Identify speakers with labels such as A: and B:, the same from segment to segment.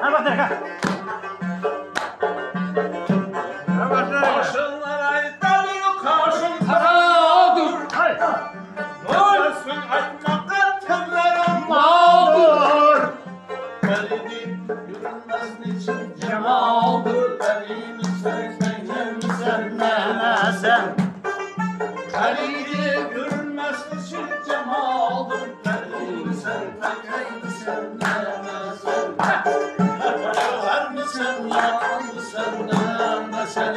A: Vamos, Terra!
B: cemaldır benim sözlerim sevmemesen Kalidi görünmez ışık cemaldır benim sevmemesen sevmemesen Var mısın yalan mısın dönmesen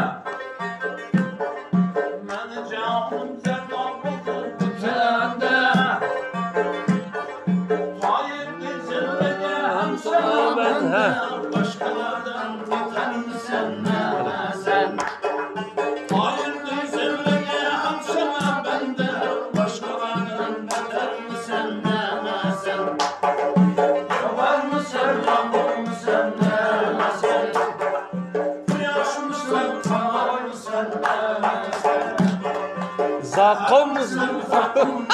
B: done. Zakkum Zakkum